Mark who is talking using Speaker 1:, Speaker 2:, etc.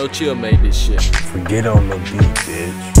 Speaker 1: No chill made this shit.
Speaker 2: Forget on the beat, bitch.